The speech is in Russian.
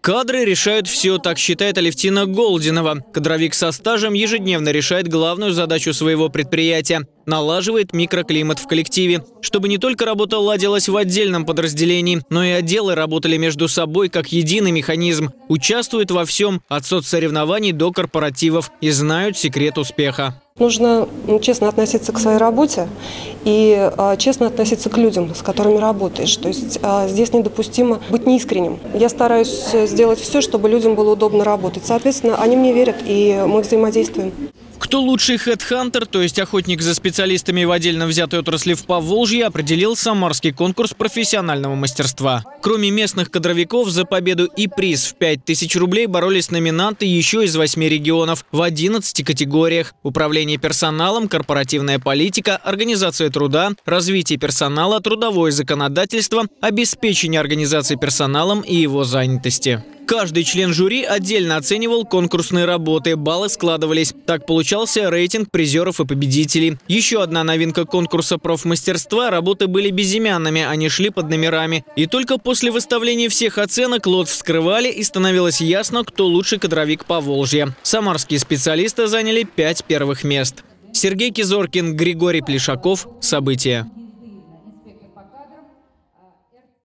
Кадры решают все, так считает Алевтина Голдинова. Кадровик со стажем ежедневно решает главную задачу своего предприятия – налаживает микроклимат в коллективе, чтобы не только работа ладилась в отдельном подразделении, но и отделы работали между собой как единый механизм, участвуют во всем от соцсоревнований до корпоративов и знают секрет успеха. Нужно честно относиться к своей работе и а, честно относиться к людям, с которыми работаешь. То есть а, здесь недопустимо быть неискренним. Я стараюсь сделать все, чтобы людям было удобно работать. Соответственно, они мне верят, и мы взаимодействуем. Кто лучший хедхантер, то есть охотник за специалистами в отдельно взятой отрасли в Поволжье, определил самарский конкурс профессионального мастерства. Кроме местных кадровиков, за победу и приз в 5000 рублей боролись номинанты еще из восьми регионов в 11 категориях. Управление персоналом, корпоративная политика, организация труда, развитие персонала, трудовое законодательство, обеспечение организации персоналом и его занятости. Каждый член жюри отдельно оценивал конкурсные работы, баллы складывались. Так получался рейтинг призеров и победителей. Еще одна новинка конкурса профмастерства – работы были безымянными, они шли под номерами. И только после выставления всех оценок лот вскрывали и становилось ясно, кто лучший кадровик по Волжье. Самарские специалисты заняли пять первых мест. Сергей Кизоркин, Григорий Плешаков. События.